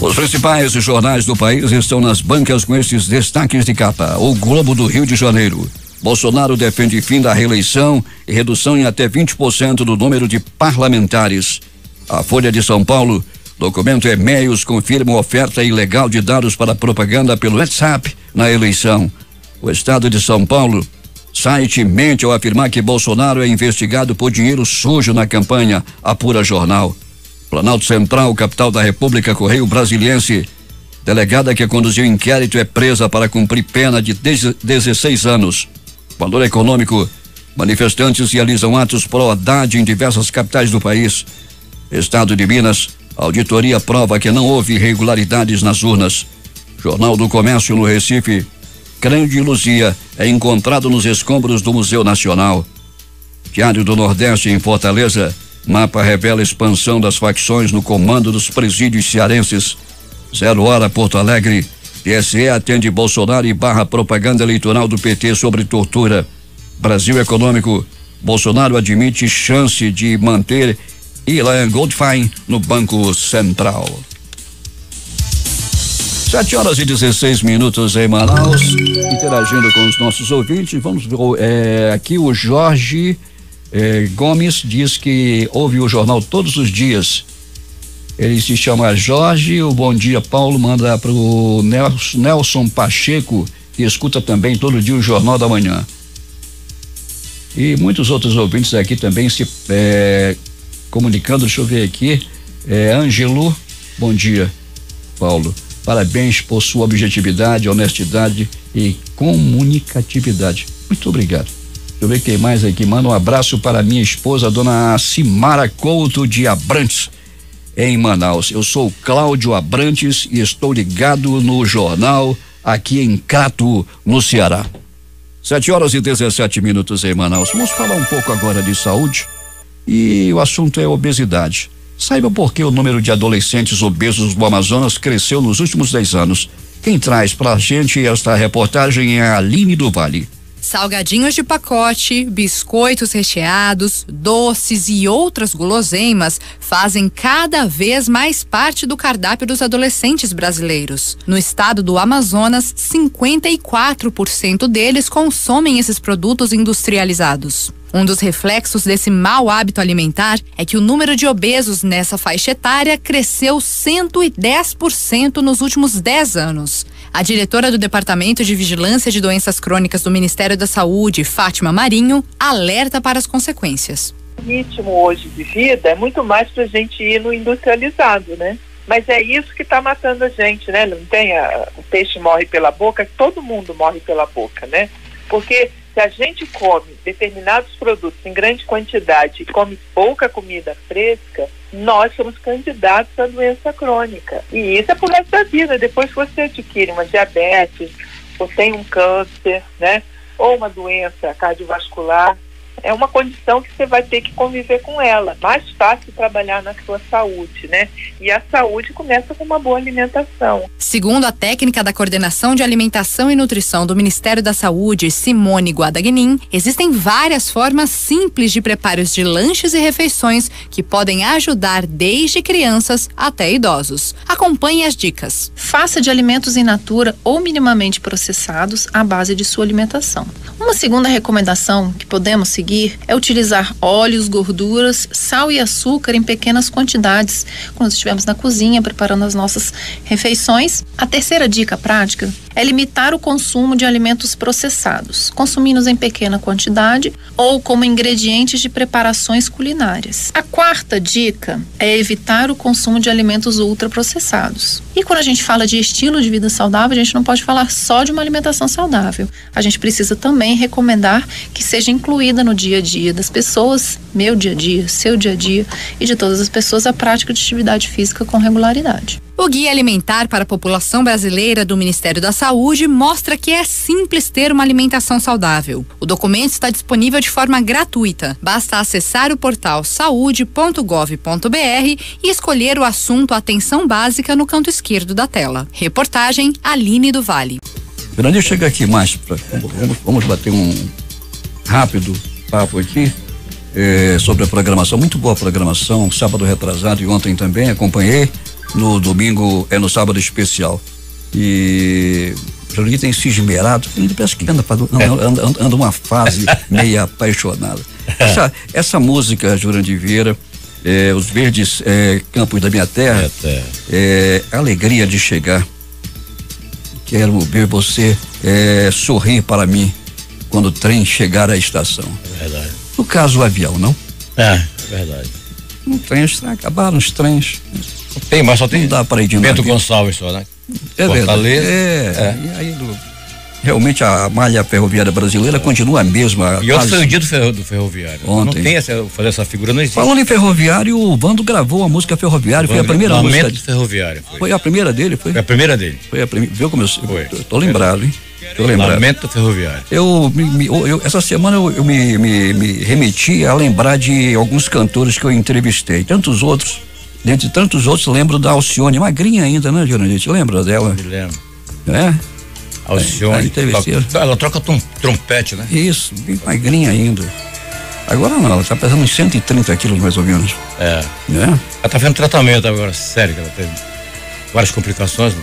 Speaker 1: Os principais jornais do país estão nas bancas com esses destaques de capa. O Globo do Rio de Janeiro. Bolsonaro defende fim da reeleição e redução em até 20% do número de parlamentares. A Folha de São Paulo, documento e-mails confirma oferta ilegal de dados para propaganda pelo WhatsApp na eleição. O Estado de São Paulo, site mente ao afirmar que Bolsonaro é investigado por dinheiro sujo na campanha, apura jornal. Planalto Central, capital da República, Correio Brasiliense. Delegada que conduziu inquérito é presa para cumprir pena de 16 anos. Valor econômico. Manifestantes realizam atos pró-Haddad em diversas capitais do país. Estado de Minas. Auditoria prova que não houve irregularidades nas urnas. Jornal do Comércio no Recife. Crânio de Luzia é encontrado nos escombros do Museu Nacional. Diário do Nordeste em Fortaleza. Mapa revela expansão das facções no comando dos presídios cearenses. Zero hora Porto Alegre. TSE atende Bolsonaro e barra propaganda eleitoral do PT sobre tortura. Brasil Econômico. Bolsonaro admite chance de manter Ilan Goldfein no Banco Central. Sete horas e 16 minutos em Manaus, interagindo com os nossos ouvintes. Vamos ver é, aqui o Jorge é, Gomes diz que ouve o jornal todos os dias. Ele se chama Jorge. O Bom Dia Paulo manda para o Nelson, Pacheco, que escuta também todo dia o Jornal da Manhã. E muitos outros ouvintes aqui também se é, comunicando. Deixa eu ver aqui. É, Ângelo, bom dia, Paulo. Parabéns por sua objetividade, honestidade e comunicatividade. Muito obrigado. Deixa eu ver quem mais aqui. Manda um abraço para minha esposa, dona Simara Couto de Abrantes, em Manaus. Eu sou Cláudio Abrantes e estou ligado no jornal aqui em Crato, no Ceará. Sete horas e 17 minutos em Manaus. Vamos falar um pouco agora de saúde e o assunto é obesidade. Saiba por que o número de adolescentes obesos do Amazonas cresceu nos últimos 10 anos. Quem traz para a gente esta reportagem é a Aline do Vale.
Speaker 5: Salgadinhos de pacote, biscoitos recheados, doces e outras guloseimas fazem cada vez mais parte do cardápio dos adolescentes brasileiros. No estado do Amazonas, 54% deles consomem esses produtos industrializados. Um dos reflexos desse mau hábito alimentar é que o número de obesos nessa faixa etária cresceu 110% nos últimos 10 anos. A diretora do Departamento de Vigilância de Doenças Crônicas do Ministério da Saúde, Fátima Marinho, alerta para as consequências.
Speaker 6: O ritmo hoje de vida é muito mais para a gente ir no industrializado, né? Mas é isso que está matando a gente, né? Não tem a, o peixe morre pela boca, todo mundo morre pela boca, né? Porque se a gente come determinados produtos em grande quantidade e come pouca comida fresca, nós somos candidatos à doença crônica. E isso é por resto da vida. Depois que você adquire uma diabetes, ou tem um câncer, né? Ou uma doença cardiovascular, é uma condição que você vai ter que conviver com ela. Mais fácil trabalhar na sua saúde, né? E a saúde começa com uma boa alimentação.
Speaker 5: Segundo a técnica da Coordenação de Alimentação e Nutrição do Ministério da Saúde, Simone Guadagnin, existem várias formas simples de preparos de lanches e refeições que podem ajudar desde crianças até idosos. Acompanhe as dicas.
Speaker 7: Faça de alimentos in natura ou minimamente processados a base de sua alimentação. Uma segunda recomendação que podemos seguir é utilizar óleos, gorduras, sal e açúcar em pequenas quantidades quando estivermos na cozinha preparando as nossas refeições. A terceira dica prática é limitar o consumo de alimentos processados, consumindo-os em pequena quantidade ou como ingredientes de preparações culinárias. A quarta dica é evitar o consumo de alimentos ultraprocessados. E quando a gente fala de estilo de vida saudável, a gente não pode falar só de uma alimentação saudável. A gente precisa também recomendar que seja incluída no dia a dia das pessoas, meu dia a dia, seu dia a dia e de todas as pessoas a prática de atividade física com regularidade.
Speaker 5: O Guia Alimentar para a População Brasileira do Ministério da Saúde mostra que é simples ter uma alimentação saudável. O documento está disponível de forma gratuita. Basta acessar o portal saude.gov.br e escolher o assunto Atenção Básica no canto esquerdo da tela. Reportagem Aline do Vale.
Speaker 1: Grande chega aqui mais. Pra, vamos, vamos bater um rápido papo aqui. eh, sobre a programação, muito boa programação, sábado retrasado e ontem também acompanhei. No domingo é no sábado especial. E o Jurandir tem se esmerado, ele parece que anda, pra- anda, anda, anda- uma fase meio apaixonada. Essa, essa música, Jurandir Vieira, eh, Os Verdes eh, Campos da Minha Terra, é alegria de chegar. Quero ver você sorrir para mim quando o trem chegar à estação.
Speaker 8: Verdade.
Speaker 1: No caso, o avião, não?
Speaker 8: É, verdade.
Speaker 1: Não tem, acabaram os trens.
Speaker 8: Tem, mas só tem
Speaker 1: Não dá para ir de
Speaker 8: Bento
Speaker 1: navio.
Speaker 8: Gonçalves só, né?
Speaker 1: É verdade.
Speaker 8: Fortaleza.
Speaker 1: É, E aí, do- realmente a malha ferroviária brasileira continua a mesma.
Speaker 8: E ontem foi o dia do, ferro- do ferroviário.
Speaker 1: Ontem.
Speaker 8: Não tem essa, fazer essa figura, não existe.
Speaker 1: Falando em ferroviário, o Vando gravou a música ferroviária, foi a primeira
Speaker 8: Lamento
Speaker 1: música.
Speaker 8: do ferroviário. Foi.
Speaker 1: Foi a primeira dele, foi?
Speaker 8: Foi a primeira dele.
Speaker 1: Foi a primeira. Viu como eu, sei?
Speaker 8: Foi.
Speaker 1: eu tô lembrado, hein? Tô lembrado.
Speaker 8: Lamento ferroviário.
Speaker 1: Eu, me- eu- eu- essa semana eu, eu me, me, me remeti a lembrar de alguns cantores que eu entrevistei, tantos outros. Dentre tantos outros, lembro da Alcione, magrinha ainda, né, Jurandir? Você lembra dela?
Speaker 8: Me lembro.
Speaker 1: É?
Speaker 8: Alcione.
Speaker 1: Esse-
Speaker 8: toca- ela troca trom- trompete, né?
Speaker 1: Isso, bem magrinha ainda. Agora não, ela tá pesando uns 130 quilos mais ou menos.
Speaker 8: É.
Speaker 1: Né?
Speaker 8: Ela tá fazendo tratamento agora, sério, que ela teve várias complicações.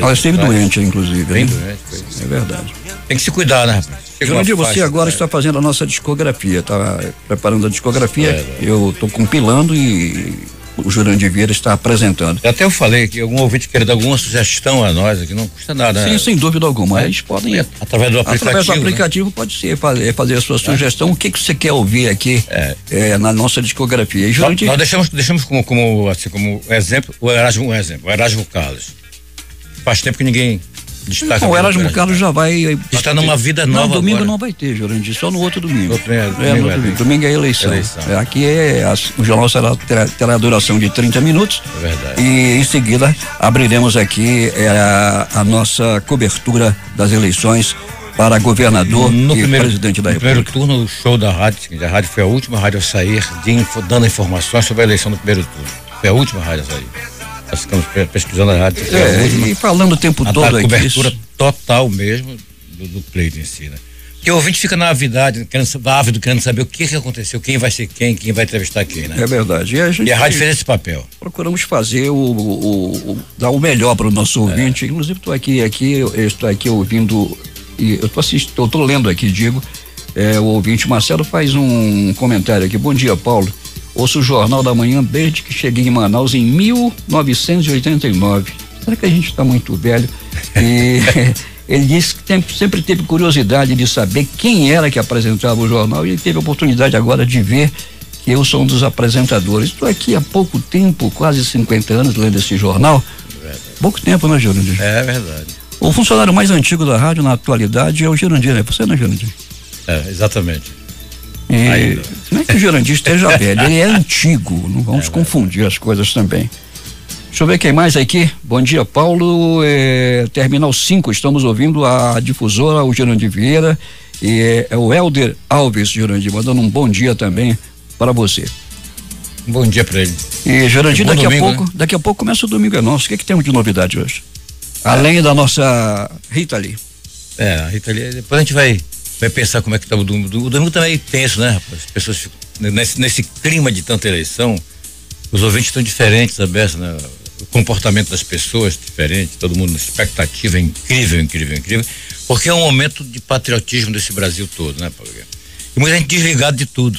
Speaker 1: Ela esteve
Speaker 8: atrás.
Speaker 1: doente, inclusive.
Speaker 8: Bem
Speaker 1: né?
Speaker 8: doente. pois.
Speaker 1: É verdade.
Speaker 8: Tem que se cuidar, né,
Speaker 1: Jurandir, você
Speaker 8: faixa,
Speaker 1: agora
Speaker 8: né?
Speaker 1: está fazendo a nossa discografia, está preparando a discografia.
Speaker 8: É,
Speaker 1: Eu estou compilando e o Jurandir Vieira está apresentando.
Speaker 8: Até eu falei que algum ouvinte querer dar alguma sugestão a nós aqui, não custa nada, né?
Speaker 1: Sim, sem dúvida alguma.
Speaker 8: É.
Speaker 1: Eles podem.
Speaker 8: Através do aplicativo.
Speaker 1: Através do
Speaker 8: né?
Speaker 1: aplicativo pode ser fazer, fazer a sua sugestão. O que, que você quer ouvir aqui
Speaker 8: É.
Speaker 1: eh, na nossa discografia? E
Speaker 8: Nós,
Speaker 1: Jurandir,
Speaker 8: nós deixamos, deixamos como, como, assim, como exemplo o Erasmo, um exemplo, o Erasmo Carlos. Faz tempo que ninguém destaca.
Speaker 1: o
Speaker 8: mais
Speaker 1: Erasmo Carlos já vai.
Speaker 8: Está numa vida
Speaker 1: Não,
Speaker 8: nova
Speaker 1: domingo
Speaker 8: agora.
Speaker 1: não vai ter, Jurandir, só no outro domingo.
Speaker 8: Outro é-
Speaker 1: É,
Speaker 8: domingo
Speaker 1: no
Speaker 8: é
Speaker 1: outro domingo.
Speaker 8: domingo.
Speaker 1: Domingo é eleição.
Speaker 8: Eleição.
Speaker 1: É, aqui é a- o jornal será, terá, terá duração de 30 minutos.
Speaker 8: É verdade.
Speaker 1: E em seguida abriremos aqui é, a, a nossa cobertura das eleições para governador
Speaker 8: no
Speaker 1: e
Speaker 8: primeiro,
Speaker 1: presidente da
Speaker 8: no primeiro
Speaker 1: República.
Speaker 8: turno, o show da rádio, a rádio foi a última rádio a sair de dando informações sobre a eleição do primeiro turno. Foi a última rádio a sair. Nós ficamos pe- pesquisando a rádio.
Speaker 1: É,
Speaker 8: última.
Speaker 1: e falando o tempo todo
Speaker 8: a
Speaker 1: aqui.
Speaker 8: cobertura total mesmo do, do pleito em si, né? Porque o ouvinte fica na avidade, querendo, ávido, querendo saber o que, que aconteceu, quem vai ser quem, quem vai entrevistar quem, né?
Speaker 1: É verdade. E a, gente
Speaker 8: E a rádio fez esse papel.
Speaker 1: procuramos fazer o, o- o- dar o melhor para o nosso ouvinte. Inclusive estou aqui aqui eu estou aqui ouvindo e eu estou assistindo, estou lendo aqui, digo, é, o ouvinte Marcelo faz um comentário aqui. Bom dia, Paulo. Ouço o Jornal da Manhã desde que cheguei em Manaus em 1989. Será que a gente está muito velho? E ele disse que tem- sempre teve curiosidade de saber quem era que apresentava o jornal e ele teve a oportunidade agora de ver que eu sou um dos apresentadores. Estou aqui há pouco tempo, quase 50 anos, lendo esse jornal. Pouco tempo, né, Jurandir?
Speaker 8: É verdade.
Speaker 1: O funcionário mais antigo da rádio na atualidade é o Jurandir, né? Você, né, Jurandir?
Speaker 8: É, exatamente. Ainda.
Speaker 1: não é que o Jurandir esteja velho, ele é antigo, não vamos confundir as coisas também. Deixa eu ver quem mais aqui. Bom dia, Paulo. É, Terminal 5, estamos ouvindo a difusora, o Jurandir Vieira. E é, é o Helder Alves, Jurandir, mandando um bom dia também para você.
Speaker 8: Um bom dia para ele.
Speaker 1: E Jurandir, daqui
Speaker 8: domingo,
Speaker 1: a pouco, daqui a pouco começa o domingo é nosso. O que, é que temos de novidade hoje? Além da nossa Rita ali.
Speaker 8: É, a Rita ali, depois a gente vai, vai pensar como é que tá o domingo. O domingo também é tenso, né, rapaz? As pessoas ficam, nesse, nesse clima de tanta eleição, os ouvintes estão diferentes, a beça, né? O comportamento das pessoas é diferente, todo mundo, expectativa é incrível, incrível, incrível, porque é um momento de patriotismo desse Brasil todo, né, Paulo? E muita gente desligada de tudo.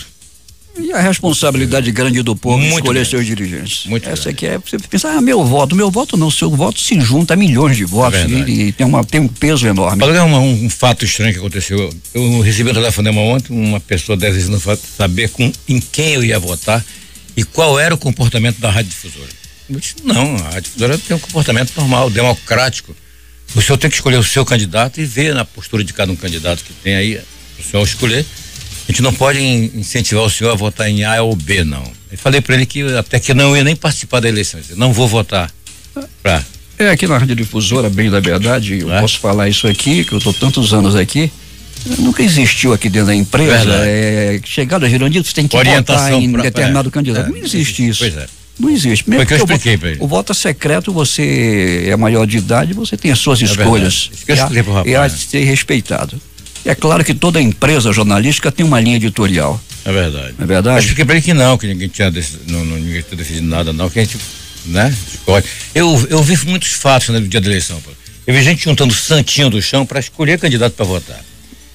Speaker 1: E a responsabilidade grande do povo
Speaker 8: Muito
Speaker 1: escolher
Speaker 8: grande.
Speaker 1: seus dirigentes.
Speaker 8: Muito
Speaker 1: Essa
Speaker 8: grande.
Speaker 1: aqui é você pensar, ah, meu voto, meu voto não, seu voto se junta a milhões de votos
Speaker 8: É
Speaker 1: e, e tem, uma, tem um peso enorme.
Speaker 8: Uma- um, um fato estranho que aconteceu. Eu recebi um telefonema ontem, uma pessoa desejando saber com, em quem eu ia votar e qual era o comportamento da rádio difusora. Eu disse, não, a rádio difusora tem um comportamento normal, democrático. O senhor tem que escolher o seu candidato e ver na postura de cada um candidato que tem aí, o senhor escolher. A gente não pode in- incentivar o senhor a votar em A ou B, não. Eu falei para ele que até que não ia nem participar da eleição. Eu disse, não vou votar pra
Speaker 1: É, aqui na Rádio Difusora, bem da verdade, eu
Speaker 8: É?
Speaker 1: posso falar isso aqui, que eu estou tantos anos aqui. Nunca existiu aqui dentro da empresa. É, chegada Gerandino, você tem que votar em
Speaker 8: pra-
Speaker 1: determinado
Speaker 8: é,
Speaker 1: candidato.
Speaker 8: é,
Speaker 1: não existe isso.
Speaker 8: Pois é.
Speaker 1: Não existe.
Speaker 8: Foi que eu expliquei pra ele.
Speaker 1: O voto é secreto, você é maior de idade, você tem as suas escolhas.
Speaker 8: verdade.
Speaker 1: E
Speaker 8: rapaz,
Speaker 1: e há
Speaker 8: né?
Speaker 1: ser respeitado. É claro que toda empresa jornalística tem uma linha editorial.
Speaker 8: É verdade.
Speaker 1: É verdade?
Speaker 8: Expliquei pra ele que não, que ninguém tinha dec- não, não, ninguém tinha decidido nada, não, que a gente, né, escolhe. Eu, eu vi muitos fatos né, no dia da eleição. Eu vi gente juntando santinho do chão para escolher candidato para votar.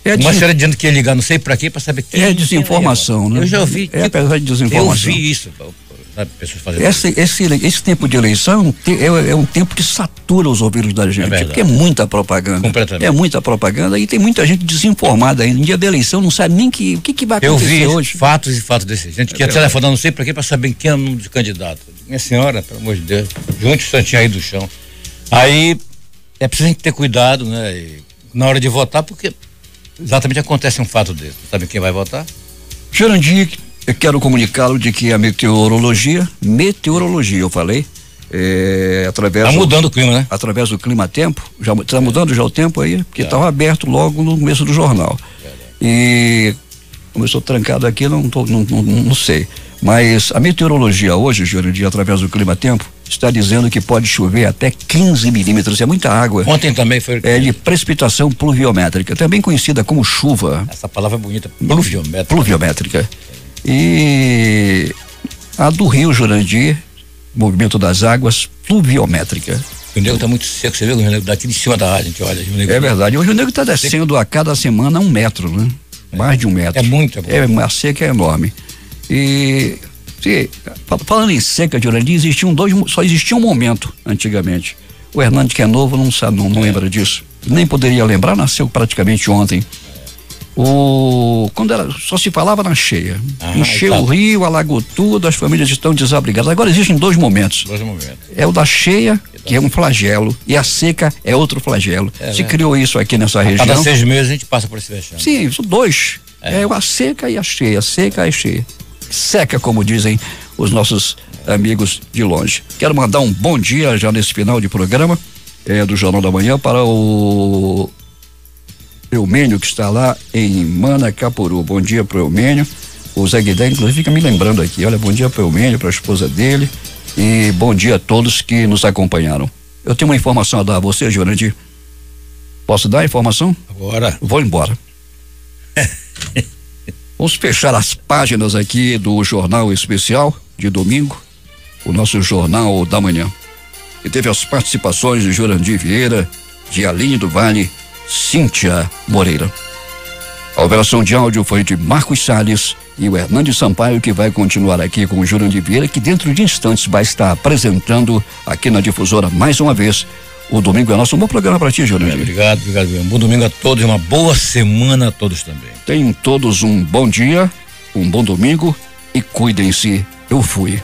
Speaker 1: É,
Speaker 8: Uma senhora dizendo que ia ligar não sei para quê, para saber quem.
Speaker 1: é desinformação, né?
Speaker 8: Eu já ouvi.
Speaker 1: É apesar de desinformação.
Speaker 8: Eu vi isso, pô, sabe, pessoas fazendo.
Speaker 1: Esse, esse, esse tempo de eleição é um é, é um tempo que satura os ouvidos da gente.
Speaker 8: verdade.
Speaker 1: porque é muita propaganda.
Speaker 8: Completamente.
Speaker 1: É muita propaganda e tem muita gente desinformada ainda. No dia da eleição não sabe nem que, o que, que vai
Speaker 8: Eu
Speaker 1: acontecer
Speaker 8: vi
Speaker 1: hoje.
Speaker 8: fatos e fatos desse. Gente que ia telefonar não sei para quê, para saber quem é o número de candidato. Minha senhora, pelo amor de Deus, junte o santinho aí do chão. Aí é preciso a gente ter cuidado, né? e na hora de votar, porque exatamente acontece um fato desse. Sabe quem vai votar?
Speaker 1: Jurandir, eu quero comunicá-lo de que a meteorologia, meteorologia, eu falei, é, através
Speaker 8: Tá
Speaker 1: do-
Speaker 8: mudando o clima, né?
Speaker 1: através do clima-tempo, já está mudando já o tempo aí, porque estava aberto logo no começo do jornal. E como eu estou trancado aqui, não, tô, não, não, não sei. Mas a meteorologia hoje, Jurandir, através do clima-tempo, está dizendo que pode chover até 15 milímetros. É muita água.
Speaker 8: Ontem também foi.
Speaker 1: É de precipitação pluviométrica, também conhecida como chuva
Speaker 8: Essa palavra é bonita, pluviométrica.
Speaker 1: pluviométrica. E a do Rio Jurandir, movimento das águas, pluviométrica.
Speaker 8: O nego tá muito seco, você viu? O nego daqui de cima da rádio, a gente olha. nego-
Speaker 1: É verdade. Hoje o nego está descendo a cada semana um metro, né? Mais de um metro.
Speaker 8: É muito, é.
Speaker 1: É, a seca é enorme. E se, fa- falando em seca, Jurandir, existiam dois, só existia um momento antigamente. O Hernandes, que é novo, não sabe, não,
Speaker 8: É.
Speaker 1: não lembra disso. Nem poderia lembrar, nasceu praticamente ontem. O, quando era, só se falava na cheia.
Speaker 8: Ah,
Speaker 1: Encheu
Speaker 8: tá.
Speaker 1: o rio, alagou tudo, as famílias estão desabrigadas. Agora existem dois momentos.
Speaker 8: Dois momentos.
Speaker 1: É o da cheia, que é um flagelo, e a seca é outro flagelo.
Speaker 8: É,
Speaker 1: Se
Speaker 8: né?
Speaker 1: criou isso aqui nessa região.
Speaker 8: Cada seis meses a gente passa por esse vexame.
Speaker 1: Sim, são dois. É. a seca e a cheia, a seca e a cheia. Seca, como dizem os nossos amigos de longe. Quero mandar um bom dia já nesse final de programa é, do Jornal da Manhã para o Eumênio, que está lá em Manacapuru. Bom dia para o Eumênio. O Zé Guidé, inclusive, fica me lembrando aqui. Olha, bom dia para o Eumênio, para a esposa dele. E bom dia a todos que nos acompanharam. Eu tenho uma informação a dar a você, Jurandir. Posso dar a informação?
Speaker 8: Agora,
Speaker 1: Vou embora. Vamos fechar as páginas aqui do Jornal Especial de domingo, o nosso Jornal da Manhã. Que teve as participações de Jurandir Vieira, de Aline do Vale, Cíntia Moreira. A operação de áudio foi de Marcos Salles e o Hernandes Sampaio, que vai continuar aqui com o Jurandir Vieira, que dentro de instantes vai estar apresentando aqui na difusora mais uma vez. O domingo é nosso. Um bom programa para ti, Jurandir.
Speaker 8: obrigado, obrigado. Um bom domingo a todos e uma boa semana a todos também.
Speaker 1: Tenham todos um bom dia, um bom domingo e cuidem-se. Eu fui.